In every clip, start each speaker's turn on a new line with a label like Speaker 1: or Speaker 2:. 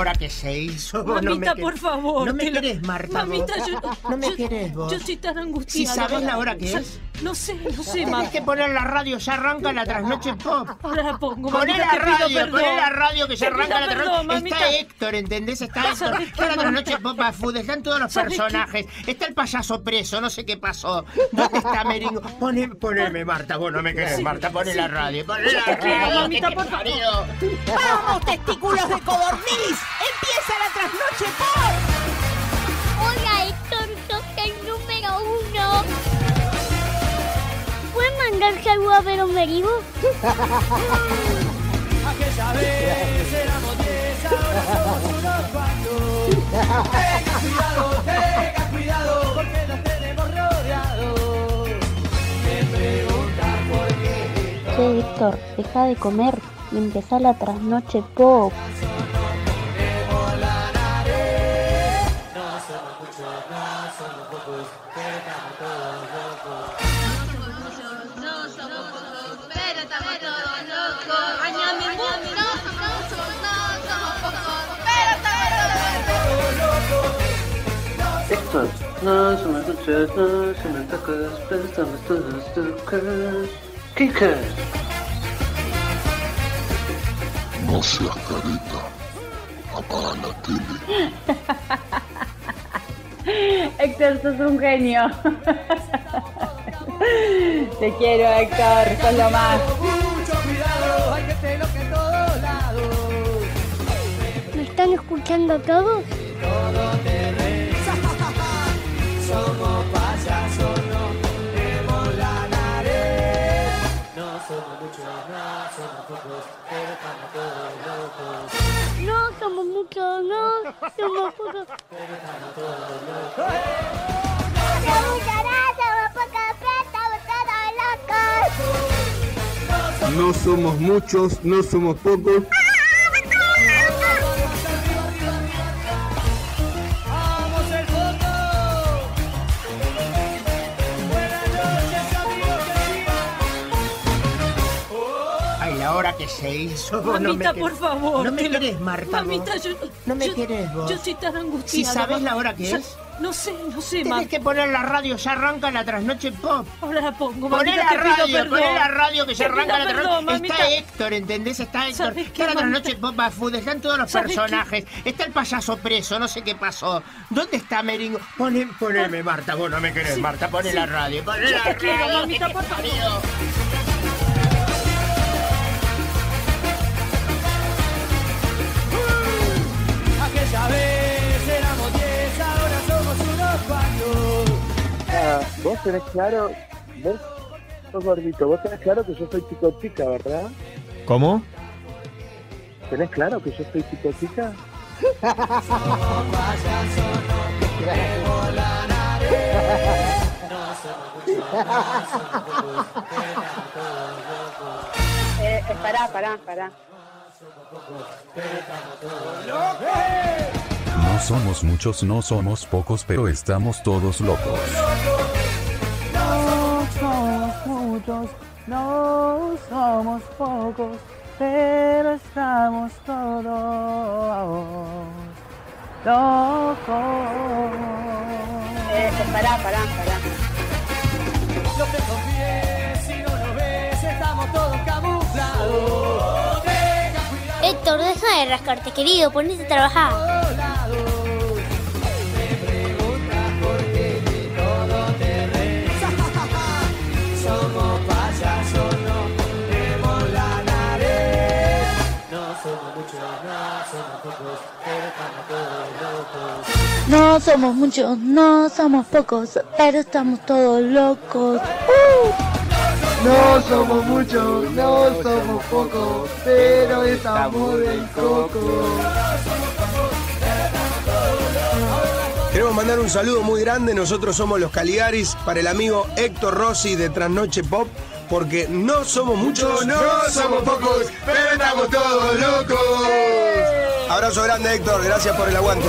Speaker 1: Ay, la hora que se hizo. vos no me
Speaker 2: Mamita, por favor.
Speaker 1: No me querés, Marta.
Speaker 2: Mamita,
Speaker 1: vos.
Speaker 2: yo.
Speaker 1: No me
Speaker 2: yo-
Speaker 1: querés vos.
Speaker 2: Yo estoy tan
Speaker 1: Si
Speaker 2: angustiada.
Speaker 1: sabés la hora que es.
Speaker 2: No sé, no sé,
Speaker 1: Tenés
Speaker 2: mamá.
Speaker 1: que poner la radio, ya arranca la trasnoche pop.
Speaker 2: Ahora la pongo,
Speaker 1: Poné la radio, poné la radio que ya arranca la trasnoche. Está Héctor, ¿entendés? Está Héctor. Está la trasnoche pop a full, están todos los personajes. Está el payaso preso, no sé qué pasó. ¿Dónde está Meringo? Poné, poneme, Marta, vos no me querés, Marta, poné la radio, poné la radio.
Speaker 2: mamita, por favor.
Speaker 3: ¡Vamos, testículos de codorniz! ¡Empieza la trasnoche por!
Speaker 4: Hola Héctor, sos el número uno. ¿Puedes mandar saludos a Vero Merigo?
Speaker 5: Aquella vez éramos diez, ahora somos unos cuantos. Tenga cuidado, tenga cuidado, porque nos tenemos rodeados. Me preguntan por qué.
Speaker 4: Che, Héctor, deja de comer y empezá la trasnoche pop.
Speaker 6: No
Speaker 7: se me escuchas, no se me tocas, pero estamos todos locos. Kika.
Speaker 8: No seas careta. Apaga la tele.
Speaker 9: Héctor, sos un genio. Te quiero, Héctor, sos lo más.
Speaker 4: ¿Me están escuchando todos?
Speaker 5: Somos payasos, no tenemos la nariz. No somos muchos, no somos pocos, pero estamos todos locos.
Speaker 4: No, somos muchos, no, somos pocos. Somos muchos, somos pocos, pero estamos todos locos.
Speaker 10: No somos muchos, no somos pocos.
Speaker 1: Se hizo. vos no me
Speaker 2: Mamita, por favor.
Speaker 1: No me
Speaker 2: lo-
Speaker 1: querés, Marta.
Speaker 2: Mamita,
Speaker 1: vos.
Speaker 2: yo.
Speaker 1: No me
Speaker 2: yo-
Speaker 1: querés vos.
Speaker 2: Yo estoy tan
Speaker 1: Si
Speaker 2: angustiada.
Speaker 1: sabés la hora que es.
Speaker 2: No sé, no sé, mamá.
Speaker 1: Tenés que poner la radio, ya arranca la trasnoche pop.
Speaker 2: Ahora la pongo,
Speaker 1: Poné
Speaker 2: mamita,
Speaker 1: la
Speaker 2: te pido
Speaker 1: radio,
Speaker 2: perdón.
Speaker 1: poné la radio que ya
Speaker 2: pido
Speaker 1: arranca la trasnoche.
Speaker 2: mamita.
Speaker 1: Está Héctor, ¿entendés? Está Héctor.
Speaker 2: ¿Sabés qué,
Speaker 1: Está la trasnoche pop a full, están todos los personajes. Está el payaso preso, no sé qué pasó. ¿Dónde está Meringo? Poné, poneme, Marta, vos no me querés,
Speaker 2: Sí,
Speaker 1: Marta, poné
Speaker 2: sí.
Speaker 1: la radio, poné
Speaker 2: Yo
Speaker 1: la
Speaker 2: te quiero,
Speaker 1: radio.
Speaker 2: mamita, por favor.
Speaker 7: Ah, vos tenés claro, vos sos gordito, vos tenés claro que yo soy chico chica, ¿verdad?
Speaker 10: ¿Cómo?
Speaker 7: ¿Tenés claro que yo soy chico chica?
Speaker 9: Eh, eh, pará, pará, pará.
Speaker 11: No somos muchos, no somos pocos, pero estamos todos locos.
Speaker 9: No somos muchos, no somos pocos, pero estamos todos locos. Eh, eh, pará, pará, pará.
Speaker 5: No te confíes si no lo ves, estamos todos camuflados.
Speaker 12: Héctor, deja de rascarte, querido, ponete a trabajar.
Speaker 5: No somos muchos, no somos pocos, pero estamos todos locos.
Speaker 4: ¡Uh!
Speaker 9: No somos muchos, no somos pocos, pero estamos del coco.
Speaker 1: Queremos mandar un saludo muy grande. Nosotros somos los Caligaris para el amigo Héctor Rossi de Trasnoche Pop. Porque no somos muchos, no somos pocos, pero estamos todos locos. Abrazo grande, Héctor. Gracias por el aguante.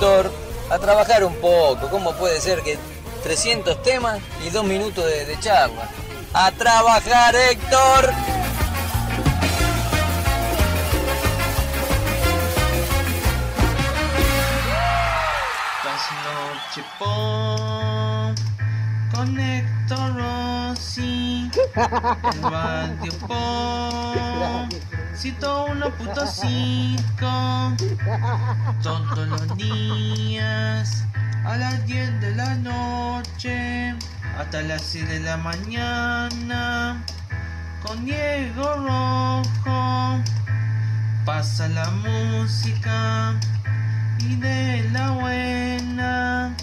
Speaker 13: Héctor, a trabajar un poco. ¿Cómo puede ser que 300 temas y 2 minutos de, de charla? ¡A trabajar, Héctor!
Speaker 14: Trasnoche Pop con Héctor Rossi en Radio Pop 101.5 todos los días. A las 10 de la noche. Hasta las 6 de la mañana. Con Diego Rojo. Pasa la música. Y de la buena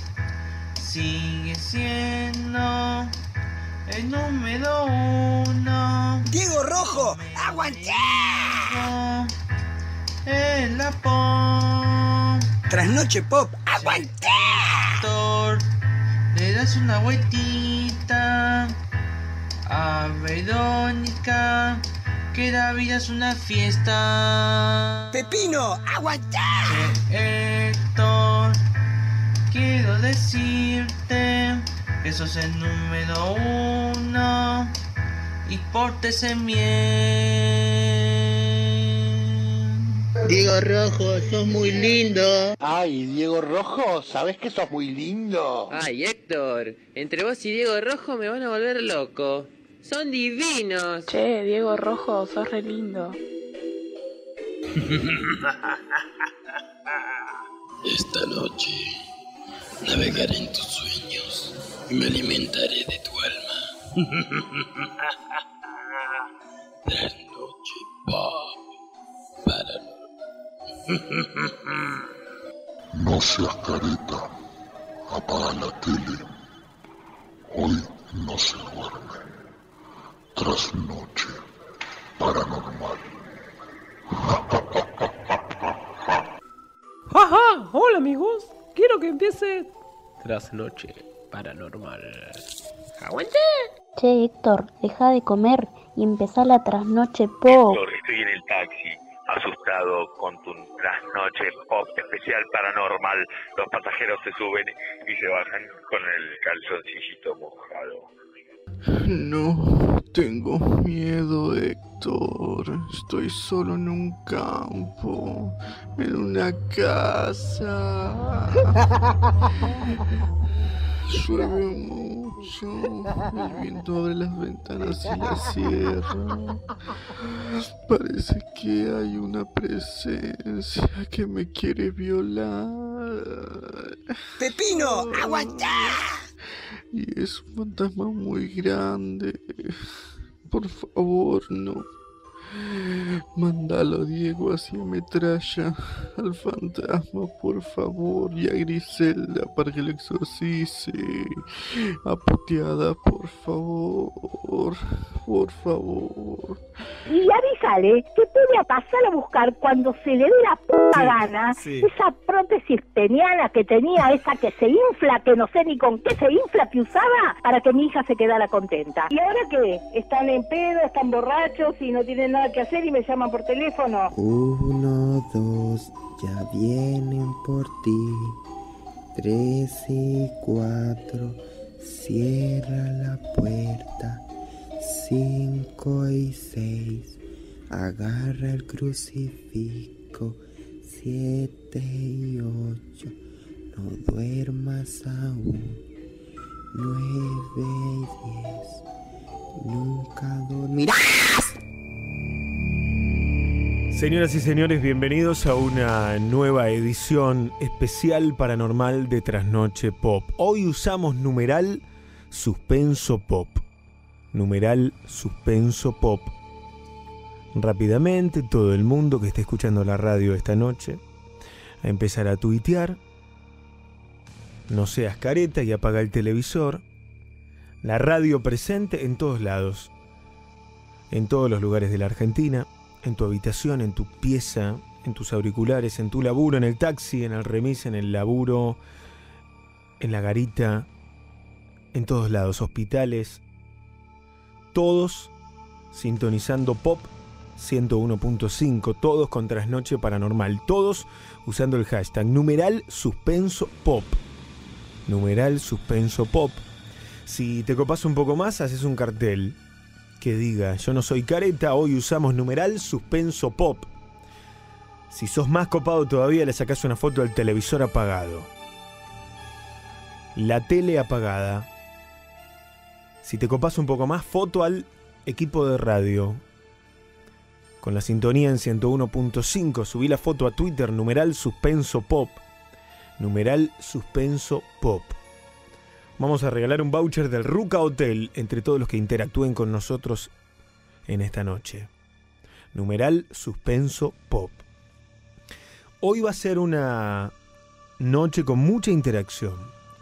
Speaker 14: sigue siendo el número uno.
Speaker 1: Diego Rojo, aguante.
Speaker 14: En la pop.
Speaker 1: Trasnoche Pop, aguante.
Speaker 14: Héctor, le das una vueltita a Verónica, que la vida es una fiesta.
Speaker 1: Pepino, aguante.
Speaker 14: Che, Héctor, quiero decirte que sos el número uno y pórtese bien.
Speaker 15: Diego Rojo, sos muy lindo.
Speaker 7: Ay, Diego Rojo, ¿sabes que sos muy lindo?
Speaker 16: Ay, Héctor, entre vos y Diego Rojo me van a volver loco. Son divinos.
Speaker 17: Che, Diego Rojo, sos re lindo.
Speaker 8: Esta noche navegaré en tus sueños y me alimentaré de tu alma. Trasnoche pop para No seas careta. Apaga la tele. Hoy no se duerme. Trasnoche paranormal.
Speaker 2: ¡Ajá! Hola amigos, quiero que empiece Trasnoche Paranormal. ¡Aguante!
Speaker 4: Che, Héctor, deja de comer y empezá la trasnoche pop.
Speaker 18: Héctor, estoy en el taxi, asustado con tu trasnoche pop especial paranormal. Los pasajeros se suben y se bajan con el calzoncillito mojado.
Speaker 10: No, tengo miedo, Héctor. Estoy solo en un campo, en una casa. Llueve mucho, el viento abre las ventanas y las cierra. Parece que hay una presencia que me quiere violar.
Speaker 1: Pepino, aguanta.
Speaker 10: Y es un fantasma muy grande. Por favor, no. Mándalo, Diego, así metralla al fantasma, por favor. Y a Griselda para que lo exorcice. A puteada, por favor. Por favor.
Speaker 3: Y avísale que puede pasar a buscar cuando se le dé la puta
Speaker 10: Sí,
Speaker 3: gana
Speaker 10: sí.
Speaker 3: esa prótesis peniana que tenía, esa que se infla, que no sé ni con qué se infla, que usaba, para que mi hija se quedara contenta. ¿Y ahora qué? ¿Están en pedo, están borrachos y no tienen nada que hacer y me llaman por teléfono?
Speaker 19: Uno, dos, ya vienen por ti. Tres y cuatro, cierra la puerta. Cinco y seis, agarra el crucifijo. Siete y ocho, no duermas aún. Nueve y diez, nunca dormirás.
Speaker 20: Señoras y señores, bienvenidos a una nueva edición especial paranormal de Trasnoche Pop. Hoy usamos numeral suspenso pop. Numeral suspenso pop. Rápidamente, todo el mundo que esté escuchando la radio esta noche, a empezar a tuitear. No seas careta y apaga el televisor. La radio presente en todos lados. En todos los lugares de la Argentina en tu habitación, en tu pieza, en tus auriculares, en tu laburo, en el taxi, en el remis, en el laburo, en la garita, en todos lados, hospitales, todos sintonizando pop 101.5, todos con Trasnoche Paranormal, todos usando el hashtag numeral suspenso pop. Numeral suspenso pop. Si te copas un poco más, haces un cartel que diga, yo no soy careta, hoy usamos numeral suspenso pop. Si sos más copado todavía, le sacás una foto del televisor apagado. La tele apagada. Si te copas un poco más, foto al equipo de radio. Con la sintonía en 101.5, subí la foto a Twitter, numeral suspenso pop. Numeral suspenso pop. Vamos a regalar un voucher del Ruca Hotel entre todos los que interactúen con nosotros en esta noche. Numeral suspenso pop. Hoy va a ser una noche con mucha interacción.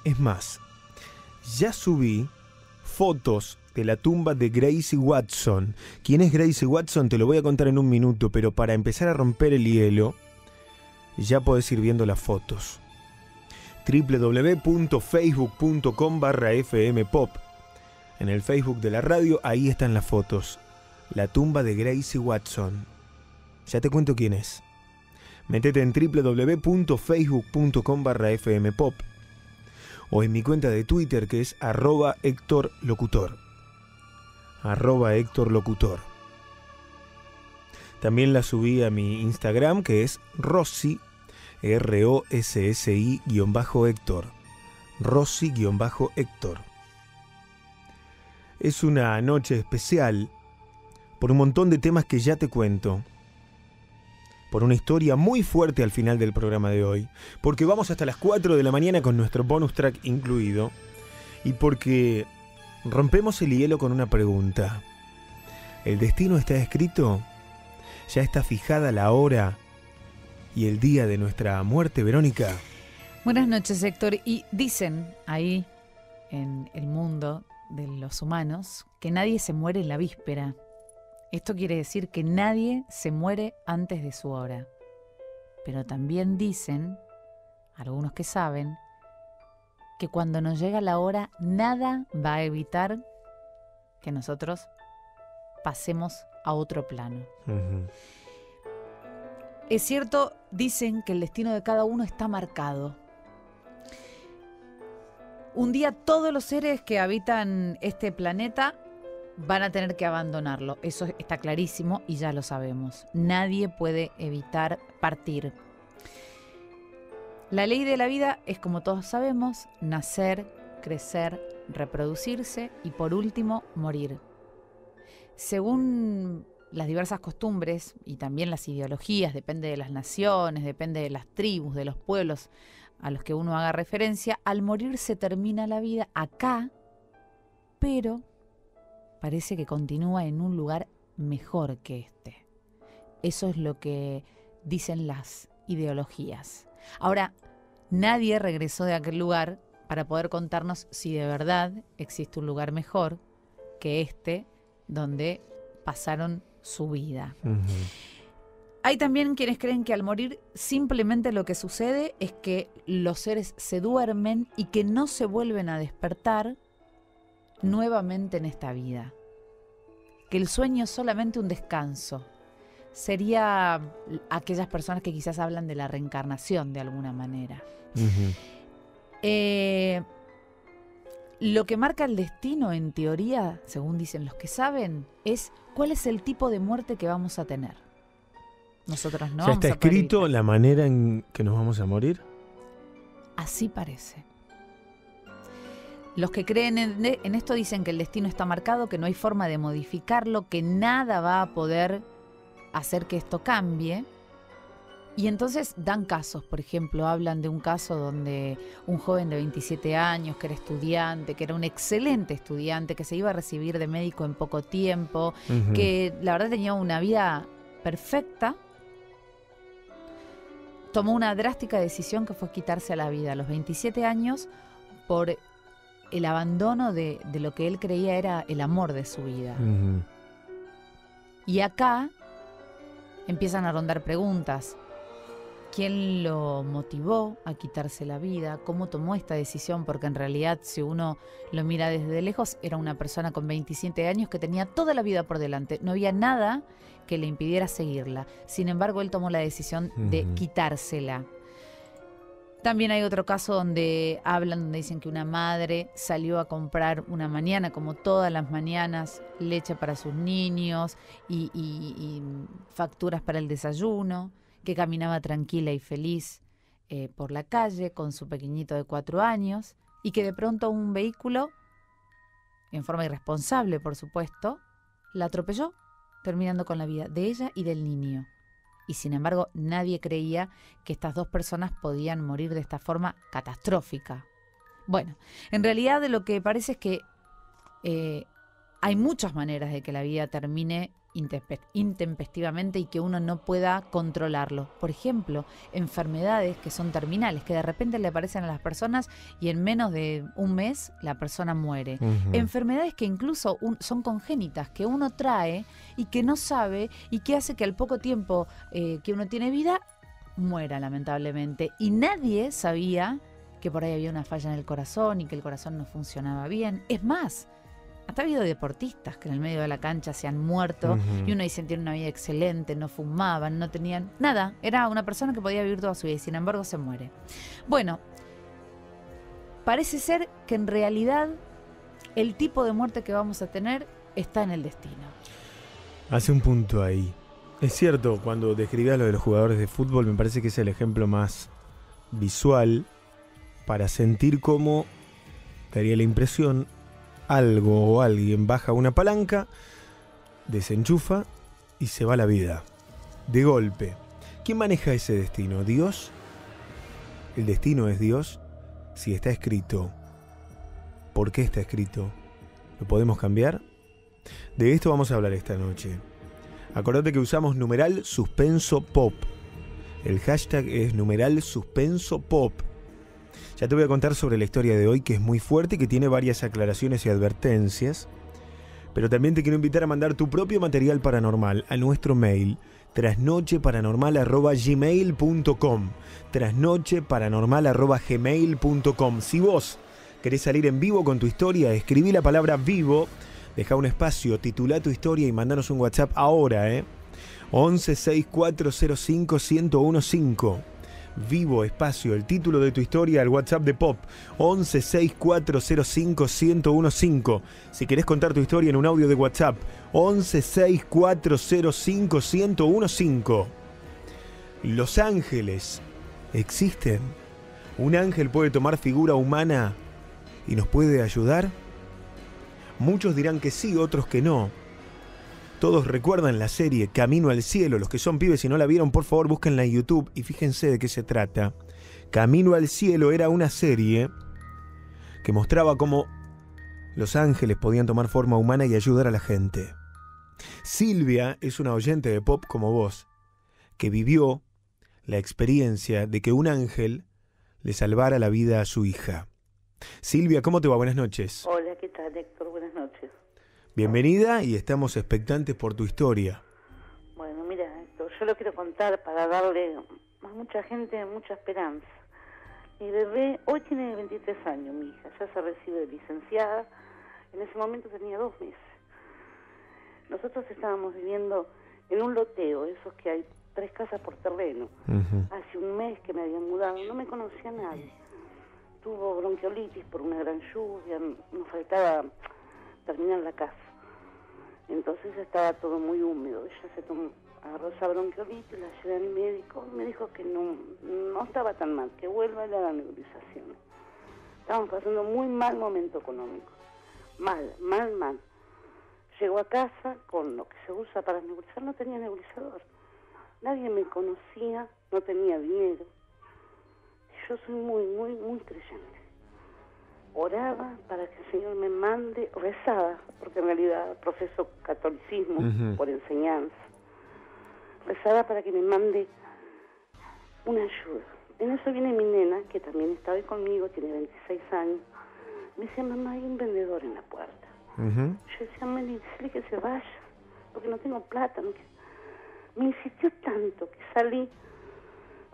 Speaker 20: Es más, ya subí fotos de la tumba de Gracie Watson. ¿Quién es Gracie Watson? Te lo voy a contar en un minuto, pero para empezar a romper el hielo, ya podés ir viendo las fotos www.facebook.com barra fmpop. En el Facebook de la radio, ahí están las fotos. La tumba de Gracie Watson. Ya te cuento quién es. Métete en www.facebook.com barra fmpop. O en mi cuenta de Twitter que es arroba Héctor Locutor. Arroba Locutor. También la subí a mi Instagram que es Rossi R-O-S-S-I-Héctor. Rossi-Héctor. Es una noche especial por un montón de temas que ya te cuento. Por una historia muy fuerte al final del programa de hoy. Porque vamos hasta las 4 de la mañana con nuestro bonus track incluido. Y porque rompemos el hielo con una pregunta. ¿El destino está escrito? ¿Ya está fijada la hora y el día de nuestra muerte, Verónica.
Speaker 21: Buenas noches, Héctor. Y dicen ahí en el mundo de los humanos que nadie se muere en la víspera. Esto quiere decir que nadie se muere antes de su hora. Pero también dicen, algunos que saben, que cuando nos llega la hora, nada va a evitar que nosotros pasemos a otro plano. Es cierto, dicen que el destino de cada uno está marcado. Un día todos los seres que habitan este planeta van a tener que abandonarlo. Eso está clarísimo y ya lo sabemos. Nadie puede evitar partir. La ley de la vida es, como todos sabemos, nacer, crecer, reproducirse y por último morir. Según las diversas costumbres y también las ideologías, depende de las naciones, depende de las tribus, de los pueblos a los que uno haga referencia, al morir se termina la vida acá, pero parece que continúa en un lugar mejor que este. Eso es lo que dicen las ideologías. Ahora, nadie regresó de aquel lugar para poder contarnos si de verdad existe un lugar mejor que este donde pasaron su vida. Hay también quienes creen que al morir simplemente lo que sucede es que los seres se duermen y que no se vuelven a despertar nuevamente en esta vida. Que el sueño es solamente un descanso. Sería aquellas personas que quizás hablan de la reencarnación de alguna manera. Eh, lo que marca el destino, en teoría, según dicen los que saben, es cuál es el tipo de muerte que vamos a tener. Nosotros no.
Speaker 20: ¿Ya está escrito la manera en que nos vamos a morir?
Speaker 21: Así parece. Los que creen en, en esto dicen que el destino está marcado, que no hay forma de modificarlo, que nada va a poder hacer que esto cambie. Y entonces dan casos, por ejemplo, hablan de un caso donde un joven de 27 años, que era estudiante, que era un excelente estudiante, que se iba a recibir de médico en poco tiempo, que la verdad tenía una vida perfecta, tomó una drástica decisión que fue quitarse la vida a los 27 años por el abandono de, de lo que él creía era el amor de su vida. Y acá empiezan a rondar preguntas. ¿Quién lo motivó a quitarse la vida? ¿Cómo tomó esta decisión? Porque en realidad, si uno lo mira desde lejos, era una persona con 27 años que tenía toda la vida por delante. No había nada que le impidiera seguirla. Sin embargo, él tomó la decisión de quitársela. También hay otro caso donde hablan, donde dicen que una madre salió a comprar una mañana, como todas las mañanas, leche para sus niños y, y- y facturas para el desayuno, que caminaba tranquila y feliz eh, por la calle con su pequeñito de cuatro años y que de pronto un vehículo, en forma irresponsable por supuesto, la atropelló, terminando con la vida de ella y del niño y sin embargo nadie creía que estas dos personas podían morir de esta forma catastrófica. Bueno, en realidad lo que parece es que eh, hay muchas maneras de que la vida termine intempestivamente y que uno no pueda controlarlo. Por ejemplo, enfermedades que son terminales, que de repente le aparecen a las personas y en menos de un mes la persona muere. Enfermedades que incluso un- son congénitas, que uno trae y que no sabe y que hace que al poco tiempo eh, que uno tiene vida muera lamentablemente. Y nadie sabía que por ahí había una falla en el corazón y que el corazón no funcionaba bien. Es más, hasta ha habido deportistas que en el medio de la cancha se han muerto y uno dice tienen una vida excelente, no fumaban, no tenían nada. Era una persona que podía vivir toda su vida y sin embargo se muere. Bueno, parece ser que en realidad el tipo de muerte que vamos a tener está en el destino.
Speaker 20: Hace un punto ahí. Es cierto, cuando describías lo de los jugadores de fútbol, me parece que es el ejemplo más visual para sentir cómo daría la impresión algo o alguien baja una palanca, desenchufa y se va la vida. De golpe. ¿Quién maneja ese destino? ¿Dios? ¿El destino es Dios? Si está escrito, ¿por qué está escrito? ¿Lo podemos cambiar? De esto vamos a hablar esta noche. Acordate que usamos numeral suspenso pop. El hashtag es numeral suspenso pop. Ya te voy a contar sobre la historia de hoy que es muy fuerte y que tiene varias aclaraciones y advertencias. Pero también te quiero invitar a mandar tu propio material paranormal a nuestro mail trasnocheparanormal.gmail.com trasnocheparanormal.gmail.com Si vos querés salir en vivo con tu historia, escribí la palabra vivo, deja un espacio, titula tu historia y mandanos un WhatsApp ahora, ¿eh? 11 6405 1015 Vivo Espacio, el título de tu historia al WhatsApp de Pop 11 6405 1015 Si querés contar tu historia en un audio de WhatsApp 11 6405 1015 Los ángeles existen. ¿Un ángel puede tomar figura humana y nos puede ayudar? Muchos dirán que sí, otros que no. Todos recuerdan la serie Camino al Cielo. Los que son pibes y no la vieron, por favor, búsquenla en YouTube y fíjense de qué se trata. Camino al Cielo era una serie que mostraba cómo los ángeles podían tomar forma humana y ayudar a la gente. Silvia es una oyente de pop como vos, que vivió la experiencia de que un ángel le salvara la vida a su hija. Silvia, ¿cómo te va? Buenas noches.
Speaker 22: Hola, ¿qué tal, Héctor? Buenas noches.
Speaker 20: Bienvenida y estamos expectantes por tu historia.
Speaker 22: Bueno, mira, Héctor, yo lo quiero contar para darle a mucha gente mucha esperanza. Mi bebé hoy tiene 23 años, mi hija, ya se recibe de licenciada. En ese momento tenía dos meses. Nosotros estábamos viviendo en un loteo, esos que hay tres casas por terreno. Hace un mes que me había mudado, no me conocía nadie. Tuvo bronquiolitis por una gran lluvia, nos faltaba terminar la casa. Entonces estaba todo muy húmedo. Ella se tomó, agarró esa bronquiolitis, la llevé al médico, me dijo que no, no estaba tan mal, que vuelva a la nebulización. Estábamos pasando muy mal momento económico. Mal, mal, mal. Llegó a casa con lo que se usa para nebulizar, no tenía nebulizador. Nadie me conocía, no tenía dinero. Yo soy muy, muy, muy creyente. Oraba para que el Señor me mande, rezaba, porque en realidad profeso catolicismo por enseñanza. Rezaba para que me mande una ayuda. En eso viene mi nena, que también está hoy conmigo, tiene 26 años. Me dice, mamá, hay un vendedor en la puerta. Yo decía, Meli, dile que se vaya, porque no tengo plata. no que-". Me insistió tanto que salí,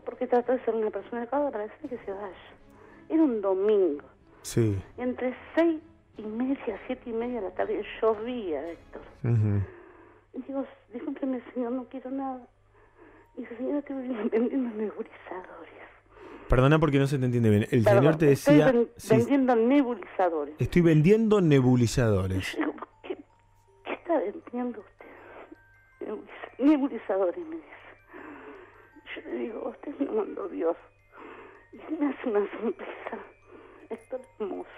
Speaker 22: porque trató de ser una persona adecuada para decirle que se vaya. Era un domingo.
Speaker 20: Sí.
Speaker 22: Entre seis y media, siete y media de la tarde, llovía, Héctor.
Speaker 20: Ujú.
Speaker 22: Y digo, discúlpeme, señor, no quiero nada. Y dice, señora, estoy vendiendo nebulizadores.
Speaker 20: Perdona porque no se te entiende bien. El
Speaker 22: Perdón,
Speaker 20: señor te
Speaker 22: estoy
Speaker 20: decía,
Speaker 22: ven-
Speaker 20: sí,
Speaker 22: vendiendo nebulizadores.
Speaker 20: estoy vendiendo nebulizadores.
Speaker 22: Digo, ¿qué, qué está vendiendo usted? Nebuliz- Nebulizadores, me dice. Yo le digo, usted me mandó Dios. Y me hace una sonrisa. Esto es hermoso.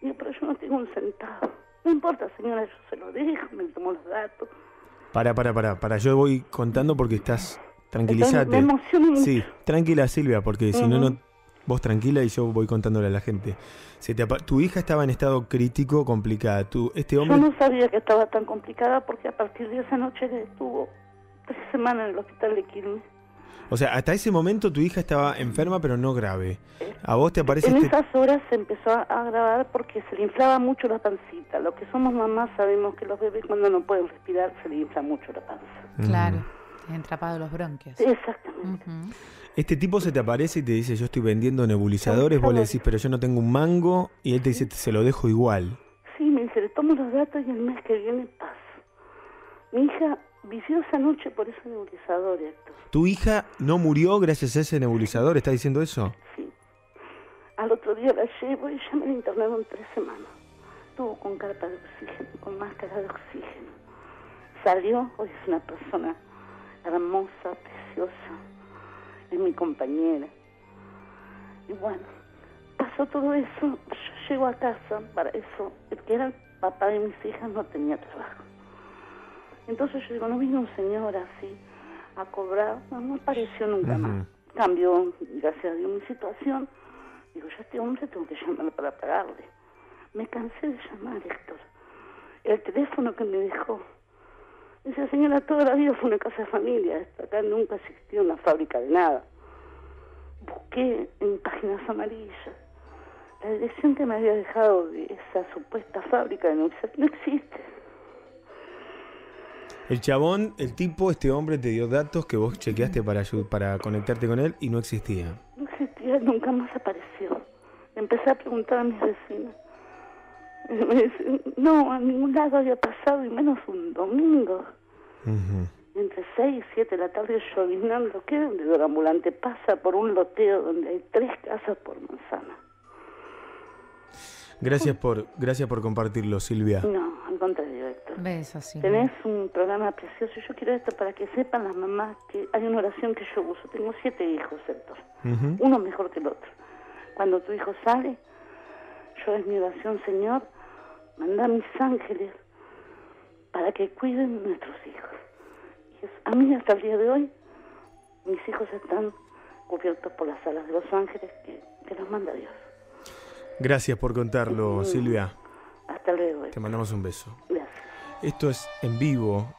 Speaker 22: Digo, pero yo no tengo un centavo. No importa, señora, yo se lo dejo, me tomo los datos.
Speaker 20: Para, para, para, para. Yo voy contando porque estás. Tranquilízate.
Speaker 22: me emociono mucho.
Speaker 20: Sí, tranquila Silvia, porque si no, no. Vos tranquila y yo voy contándole a la gente. Se te tu hija estaba en estado crítico, complicada. Tu, este
Speaker 22: Yo
Speaker 20: hombre.
Speaker 22: no sabía que estaba tan complicada porque a partir de esa noche estuvo tres semanas en el hospital de Quilmes.
Speaker 20: O sea, hasta ese momento tu hija estaba enferma, pero no grave. A vos te aparece
Speaker 22: En
Speaker 20: este.
Speaker 22: esas horas se empezó a agravar porque se le inflaba mucho la pancita. Los que somos mamás sabemos que los bebés cuando no pueden respirar se le infla mucho la panza.
Speaker 21: Claro, te han atrapado los bronquios.
Speaker 22: Exactamente.
Speaker 20: Este tipo se te aparece y te dice, yo estoy vendiendo nebulizadores, vos le decís, pero yo no tengo un mango, y él te dice, se lo dejo igual.
Speaker 22: Sí, me dice, le tomo los datos y el mes que viene paso. Mi hija vivió esa noche por ese nebulizador, Héctor.
Speaker 20: ¿Tu hija no murió gracias a ese nebulizador? ¿Está diciendo eso?
Speaker 22: Al otro día la llevo y ya me la internaron tres semanas. Estuvo con carpa de oxígeno, con máscara de oxígeno. Salió, hoy es una persona hermosa, preciosa. Es mi compañera. Y bueno, pasó todo eso. Yo llego a casa, para eso, el que era el papá de mis hijas no tenía trabajo. Entonces yo digo, no vino un señor así a cobrar, no, no apareció nunca más. Cambió, gracias a Dios, mi situación. Digo, yo a este hombre tengo que llamarlo para pagarle. Me cansé de llamar, Héctor. El teléfono que me dejó. Dice, señora, toda la vida fue una casa de familia. Acá nunca existió una fábrica de nada. Busqué en páginas amarillas la dirección que me había dejado de esa supuesta fábrica de Nuxa no existe.
Speaker 20: El chabón, el tipo, este hombre te dio datos que vos chequeaste para, para conectarte con él y no existía.
Speaker 22: No existía, nunca más apareció. Empecé a preguntar a mis vecinos. Y me no, a ningún lado había pasado, y menos un domingo. Entre 6 y 7 de la tarde llovinando. ¿Qué vendedor ambulante pasa por un loteo donde hay tres casas por manzana?
Speaker 20: Gracias por, gracias por compartirlo, Silvia.
Speaker 22: No, contrario, Héctor.
Speaker 21: Besos, sí.
Speaker 22: Tenés un programa precioso. Yo quiero esto para que sepan las mamás que hay una oración que yo uso. Tengo siete hijos, Héctor. Uno mejor que el otro. Cuando tu hijo sale, yo es mi oración, Señor, manda a mis ángeles para que cuiden nuestros hijos. Y es- a mí hasta el día de hoy, mis hijos están cubiertos por las alas de los ángeles que, que los manda Dios.
Speaker 20: Gracias por contarlo, Silvia.
Speaker 22: Hasta luego.
Speaker 20: Te mandamos un beso.
Speaker 22: Gracias.
Speaker 20: Esto es en vivo,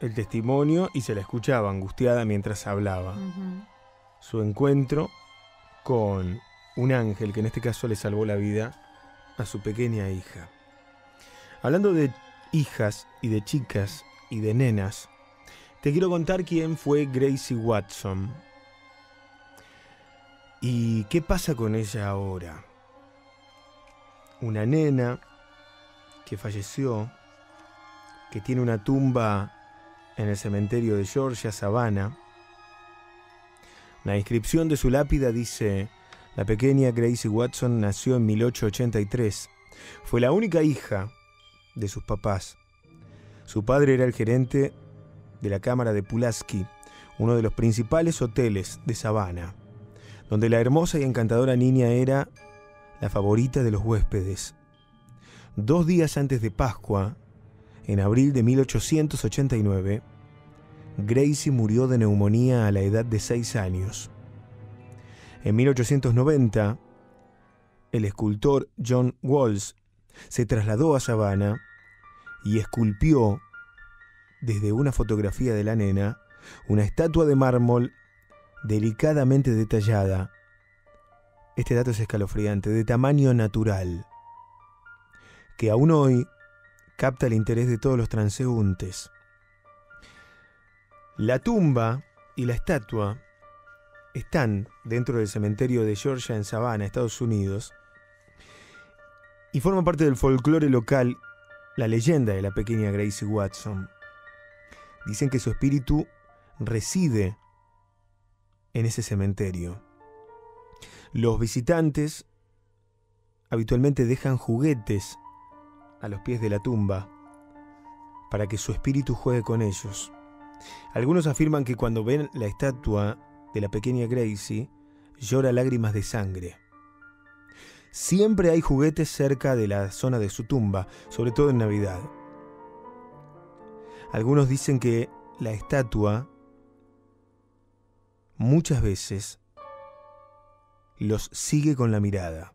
Speaker 20: el testimonio, y se la escuchaba angustiada mientras hablaba. Su encuentro con un ángel que en este caso le salvó la vida a su pequeña hija. Hablando de hijas y de chicas y de nenas, te quiero contar quién fue Gracie Watson. ¿Y qué pasa con ella ahora? Una nena que falleció, que tiene una tumba en el cementerio de Georgia, Savannah. La inscripción de su lápida dice, la pequeña Gracie Watson nació en 1883. Fue la única hija de sus papás. Su padre era el gerente de la Cámara de Pulaski, uno de los principales hoteles de Savannah, donde la hermosa y encantadora niña era la favorita de los huéspedes. Dos días antes de Pascua, en abril de 1889, Gracie murió de neumonía a la edad de seis años. En 1890, el escultor John Walls se trasladó a Savannah y esculpió desde una fotografía de la nena una estatua de mármol delicadamente detallada. Este dato es escalofriante, de tamaño natural, que aún hoy capta el interés de todos los transeúntes. La tumba y la estatua están dentro del cementerio de Georgia en Savannah, Estados Unidos, y forman parte del folclore local la leyenda de la pequeña Gracie Watson. Dicen que su espíritu reside en ese cementerio. Los visitantes habitualmente dejan juguetes a los pies de la tumba para que su espíritu juegue con ellos. Algunos afirman que cuando ven la estatua de la pequeña Gracie, llora lágrimas de sangre. Siempre hay juguetes cerca de la zona de su tumba, sobre todo en Navidad. Algunos dicen que la estatua muchas veces los sigue con la mirada.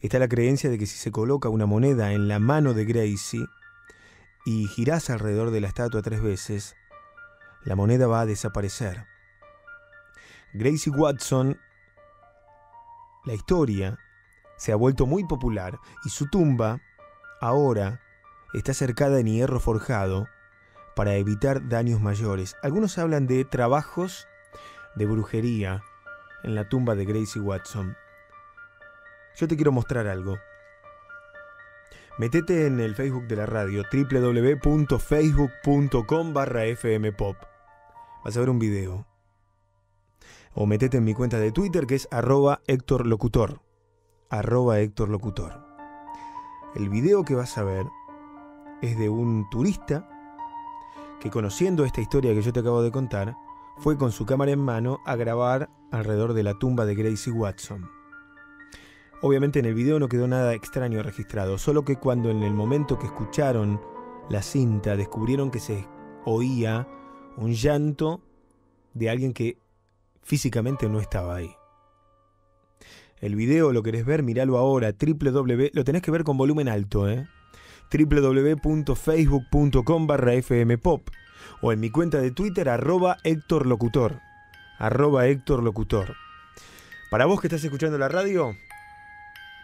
Speaker 20: Está la creencia de que si se coloca una moneda en la mano de Gracie y girás alrededor de la estatua tres veces, la moneda va a desaparecer. Gracie Watson la historia se ha vuelto muy popular y su tumba ahora está cercada en hierro forjado para evitar daños mayores. Algunos hablan de trabajos de brujería en la tumba de Gracie Watson. Yo te quiero mostrar algo. Metete en el Facebook de la radio www.facebook.com barra fmpop. Vas a ver un video o metete en mi cuenta de Twitter que es arroba Héctor Locutor. Arroba Héctor Locutor. El video que vas a ver es de un turista que conociendo esta historia que yo te acabo de contar, fue con su cámara en mano a grabar alrededor de la tumba de Gracie Watson. Obviamente en el video no quedó nada extraño registrado, solo que cuando en el momento que escucharon la cinta descubrieron que se oía un llanto de alguien que físicamente no estaba ahí. El video lo querés ver, míralo ahora, www, lo tenés que ver con volumen alto, ¿eh? www.facebook.com barra fmpop o en mi cuenta de Twitter arroba Héctor Locutor. Arroba Héctor Locutor. Para vos que estás escuchando la radio,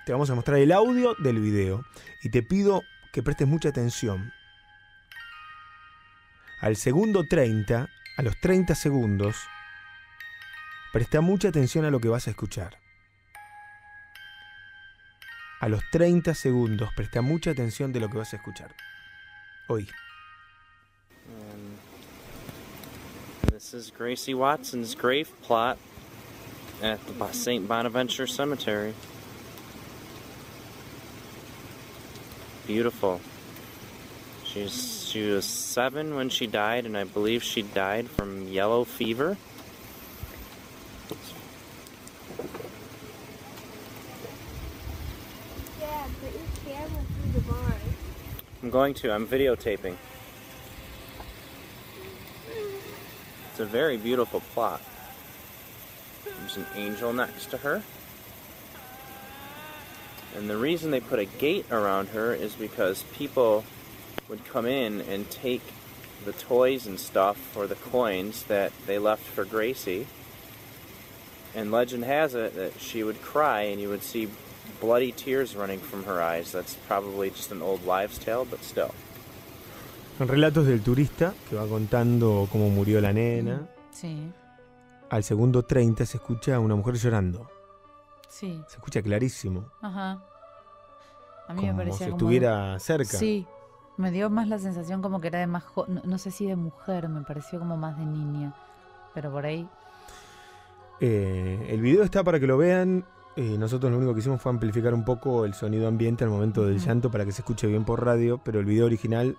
Speaker 20: te vamos a mostrar el audio del video y te pido que prestes mucha atención. Al segundo 30, a los 30 segundos, Presta mucha atención a lo que vas a escuchar. A los 30 segundos, presta mucha atención de lo que vas a escuchar. Hoy.
Speaker 23: This is Gracie Watson's grave plot at the St. Bonaventure Cemetery. Beautiful. She's she was seven when she died, and I believe she died from yellow fever. I'm going to. I'm videotaping. It's a very beautiful plot. There's an angel next to her. And the reason they put a gate around her is because people would come in and take the toys and stuff or the coins that they left for Gracie. And legend has it that she would cry and you would see bloody tears running from her eyes. That's probably just an old wives' tale, but still.
Speaker 20: Son relatos del turista que va contando cómo murió la nena.
Speaker 21: Sí.
Speaker 20: Al segundo 30 se escucha a una mujer llorando.
Speaker 21: Sí.
Speaker 20: Se escucha clarísimo.
Speaker 21: Ajá. A mí
Speaker 20: como
Speaker 21: me parecía
Speaker 20: si
Speaker 21: como
Speaker 20: estuviera cerca.
Speaker 21: Sí. Me dio más la sensación como que era de más jo- no, no sé si de mujer, me pareció como más de niña. Pero por ahí.
Speaker 20: Eh, el video está para que lo vean. Eh, nosotros lo único que hicimos fue amplificar un poco el sonido ambiente al momento del llanto para que se escuche bien por radio, pero el video original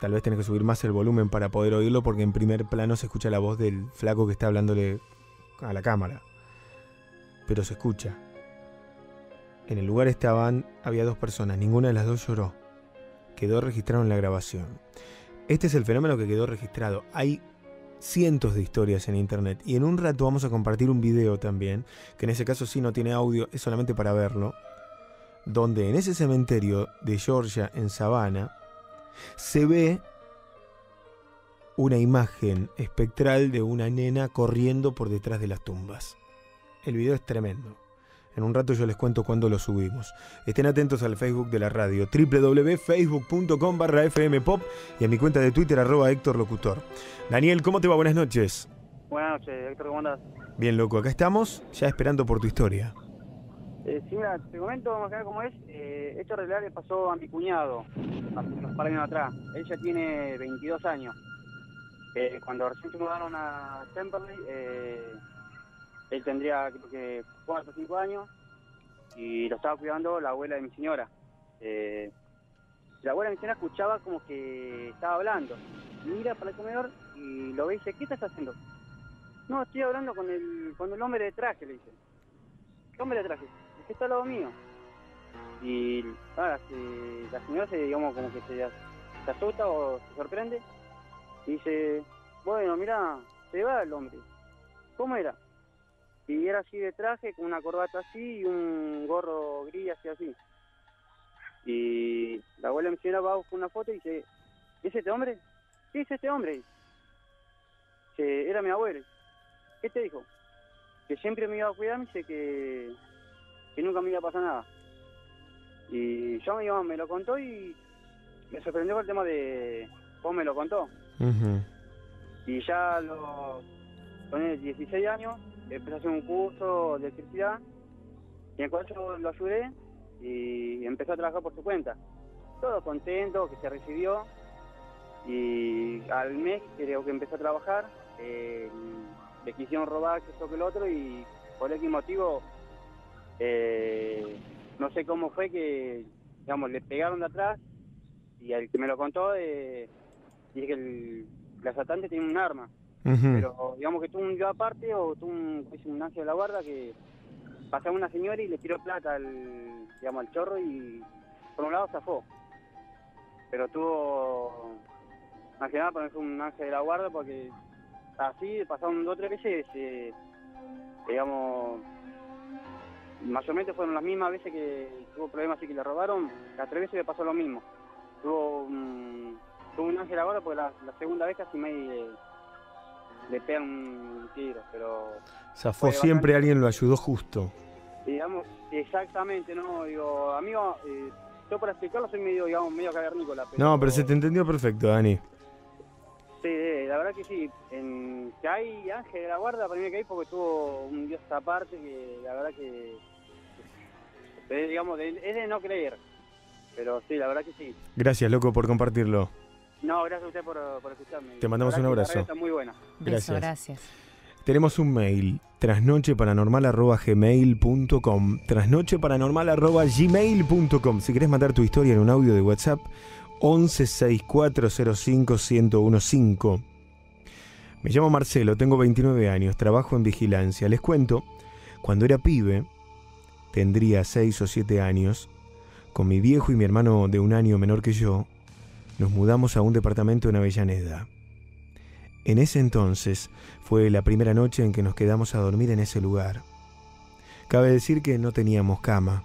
Speaker 20: Tal vez tenés que subir más el volumen para poder oírlo porque en primer plano se escucha la voz del flaco que está hablándole a la cámara. Pero se escucha. En el lugar estaban, había dos personas, ninguna de las dos lloró. Quedó registrado en la grabación. Este es el fenómeno que quedó registrado. Hay cientos de historias en internet y en un rato vamos a compartir un video también, que en ese caso sí no tiene audio, es solamente para verlo, donde en ese cementerio de Georgia, en Savannah, se ve una imagen espectral de una nena corriendo por detrás de las tumbas. El video es tremendo. En un rato yo les cuento cuándo lo subimos. Estén atentos al Facebook de la radio, www.facebook.com barra fmpop y a mi cuenta de Twitter arroba Héctor Locutor. Daniel, ¿cómo te va? Buenas noches.
Speaker 24: Buenas noches, Héctor, ¿cómo andás?
Speaker 20: Bien, loco, acá estamos, ya esperando por tu historia.
Speaker 24: Eh, sí, mira, te comento más que cómo es. Eh, esto realidad le pasó a mi cuñado hace unos par de años atrás. Él ya tiene 22 años. Eh, cuando recién se mudaron a Temperley, eh, él tendría creo que 4 o 5 años y lo estaba cuidando la abuela de mi señora. Eh, la abuela de mi señora escuchaba como que estaba hablando. Mira para el comedor y lo ve y dice, ¿qué estás haciendo? No, estoy hablando con el, con el hombre de traje, le dice. ¿Qué hombre de traje? Es está al lado mío. Y ah, se- la señora se, digamos, como que se, se asusta o se sorprende. Y dice, bueno, mira, se va el hombre. ¿Cómo era? Y era así de traje, con una corbata así y un gorro gris así así. Y la abuela mi señora va a buscar una foto y dice, ¿es este hombre? Sí, es este hombre. Que era mi abuelo. ¿Qué te dijo? Que siempre me iba a cuidar, me dice que, que nunca me iba a pasar nada. Y yo me, me lo contó y me sorprendió el tema de cómo me lo contó. Y ya los ponele, 16 años empecé a hacer un curso de electricidad y en el cual yo lo ayudé y empezó a trabajar por su cuenta. Todo contento, que se recibió y al mes creo que empezó a trabajar, eh, le quisieron robar que esto que el otro y por X motivo eh, no sé cómo fue que digamos le pegaron de atrás y al que me lo contó eh, que el, el asaltante tenía un arma Pero digamos que tuvo un yo aparte o tuvo un, ángel de la guarda que pasaba una señora y le tiró plata al digamos al chorro y por un lado zafó. Pero tuvo más que nada fue un ángel de la guarda porque así pasaron dos o tres veces eh, digamos mayormente fueron las mismas veces que tuvo problemas así que le robaron las tres veces le pasó lo mismo. Tuvo un, tuvo un ángel de la guarda porque la, la segunda vez casi me le, pegan un tiro pero
Speaker 20: Zafó
Speaker 24: fue
Speaker 20: siempre, alguien lo ayudó justo.
Speaker 24: digamos exactamente no digo amigo eh, yo para explicarlo soy medio digamos medio cavernícola pero
Speaker 20: No, pero se te entendió perfecto, Dani.
Speaker 24: sí eh, la verdad que sí en que hay ángel de la guarda para mí que hay porque tuvo un dios aparte que la verdad que es, digamos es de no creer pero sí la verdad que sí
Speaker 20: Gracias, loco, por compartirlo.
Speaker 24: No gracias a usted por, por escucharme
Speaker 20: Te mandamos un abrazo.
Speaker 24: está muy buena
Speaker 20: Gracias.
Speaker 21: gracias.
Speaker 20: Tenemos un mail, trasnocheparanormal.gmail.com trasnocheparanormal.gmail.com Si querés mandar tu historia en un audio de WhatsApp, 1164051015. Me llamo Marcelo, tengo 29 años, trabajo en vigilancia. Les cuento, cuando era pibe, tendría 6 o 7 años, con mi viejo y mi hermano de un año menor que yo, nos mudamos a un departamento en Avellaneda. En ese entonces fue la primera noche en que nos quedamos a dormir en ese lugar. Cabe decir que no teníamos cama,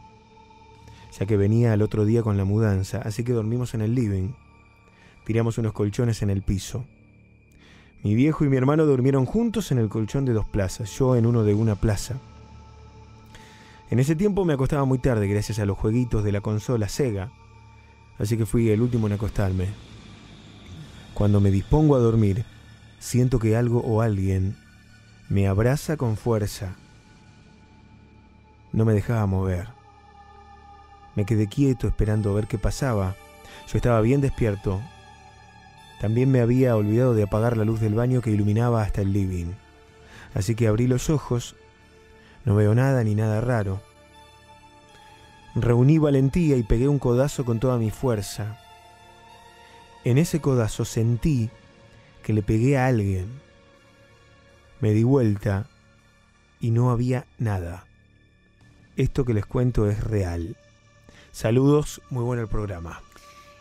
Speaker 20: ya que venía al otro día con la mudanza, así que dormimos en el living. Tiramos unos colchones en el piso. Mi viejo y mi hermano durmieron juntos en el colchón de dos plazas, yo en uno de una plaza. En ese tiempo me acostaba muy tarde gracias a los jueguitos de la consola Sega, así que fui el último en acostarme. Cuando me dispongo a dormir, siento que algo o alguien me abraza con fuerza. No me dejaba mover. Me quedé quieto esperando a ver qué pasaba. Yo estaba bien despierto. También me había olvidado de apagar la luz del baño que iluminaba hasta el living. Así que abrí los ojos. No veo nada ni nada raro. Reuní valentía y pegué un codazo con toda mi fuerza. En ese codazo sentí que le pegué a alguien. Me di vuelta y no había nada. Esto que les cuento es real. Saludos, muy bueno el programa.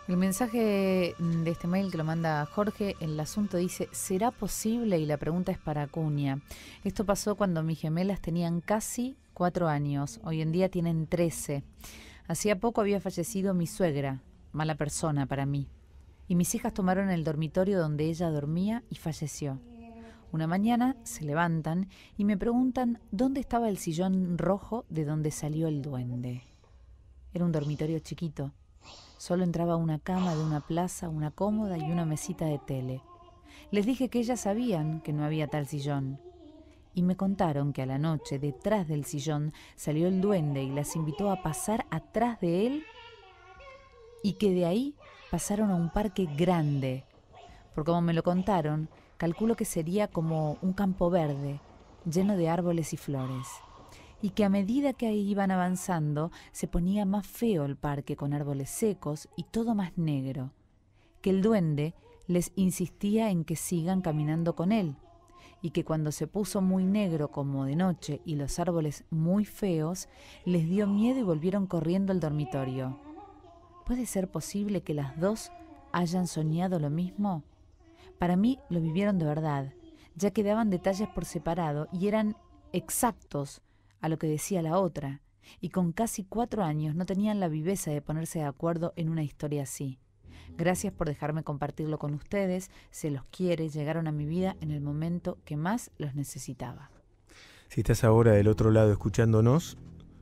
Speaker 21: El mensaje de este mail que lo manda Jorge, el asunto dice, ¿será posible? Y la pregunta es para Acuña. Esto pasó cuando mis gemelas tenían casi cuatro años, hoy en día tienen trece. Hacía poco había fallecido mi suegra, mala persona para mí, y mis hijas tomaron el dormitorio donde ella dormía y falleció. Una mañana se levantan y me preguntan dónde estaba el sillón rojo de donde salió el duende. Era un dormitorio chiquito. Solo entraba una cama de una plaza, una cómoda y una mesita de tele. Les dije que ellas sabían que no había tal sillón. Y me contaron que a la noche, detrás del sillón, salió el duende y las invitó a pasar atrás de él y que de ahí pasaron a un parque grande. Por como me lo contaron, calculo que sería como un campo verde, lleno de árboles y flores, y que a medida que iban avanzando se ponía más feo el parque con árboles secos y todo más negro, que el duende les insistía en que sigan caminando con él, y que cuando se puso muy negro como de noche y los árboles muy feos, les dio miedo y volvieron corriendo al dormitorio. ¿Puede ser posible que las dos hayan soñado lo mismo? Para mí lo vivieron de verdad, ya que daban detalles por separado y eran exactos a lo que decía la otra, y con casi cuatro años no tenían la viveza de ponerse de acuerdo en una historia así. Gracias por dejarme compartirlo con ustedes, se los quiere, llegaron a mi vida en el momento que más los necesitaba.
Speaker 20: Si estás ahora del otro lado escuchándonos,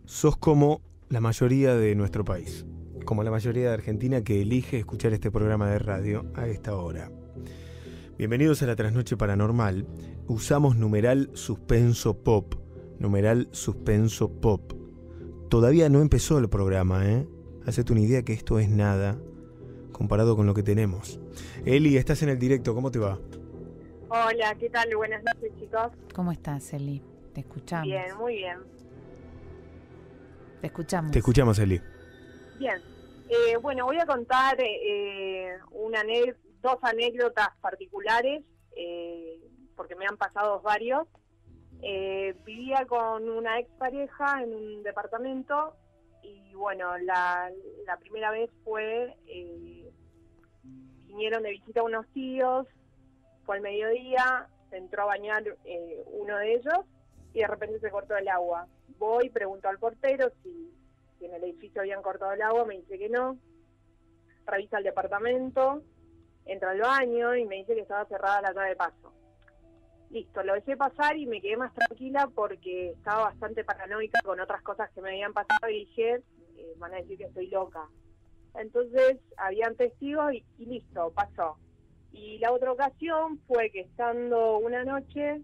Speaker 20: sos como la mayoría de nuestro país, como la mayoría de Argentina que elige escuchar este programa de radio a esta hora. Bienvenidos a la Trasnoche Paranormal. Usamos numeral suspenso pop. Numeral suspenso pop. Todavía no empezó el programa, ¿eh? Hacete una idea que esto es nada comparado con lo que tenemos. Eli, estás en el directo, ¿cómo te va?
Speaker 25: Hola, ¿qué tal? Buenas noches, chicos.
Speaker 21: ¿Cómo estás, Eli? Te escuchamos.
Speaker 25: Bien, muy bien.
Speaker 21: Te escuchamos.
Speaker 20: Te escuchamos, Eli.
Speaker 25: Bien. Eh, bueno, voy a contar eh, una ane- dos anécdotas particulares, eh, porque me han pasado varios. Eh, vivía con una expareja en un departamento y bueno, la, la primera vez fue, eh, vinieron de visita unos tíos, fue al mediodía, se entró a bañar eh, uno de ellos y de repente se cortó el agua. Voy, pregunto al portero si, en el edificio habían cortado el agua, me dice que no. Revisa el departamento, entra al baño y me dice que estaba cerrada la llave de paso. Listo, lo dejé pasar y me quedé más tranquila porque estaba bastante paranoica con otras cosas que me habían pasado y dije, eh, van a decir que estoy loca. Entonces, habían testigos y, listo, pasó. Y la otra ocasión fue que estando una noche,